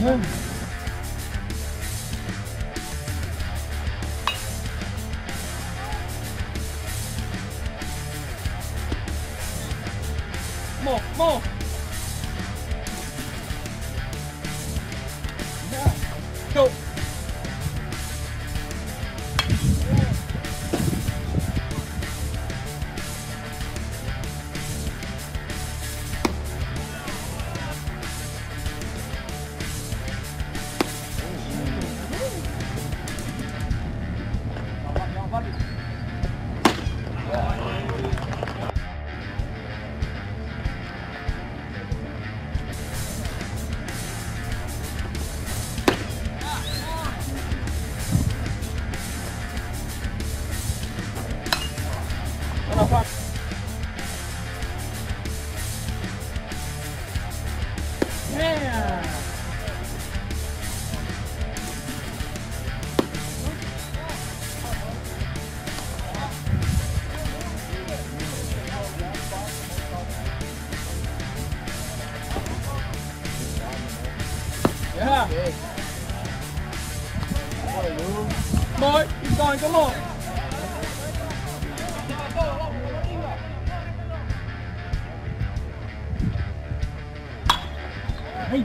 Yeah. 哦梦 Yeah. Yeah. Come on, keep going, come on. حي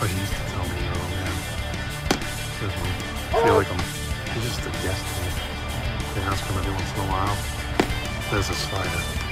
But to tell me, oh man, I feel like I'm he's just a guest. They ask him every once in a while. There's a spider.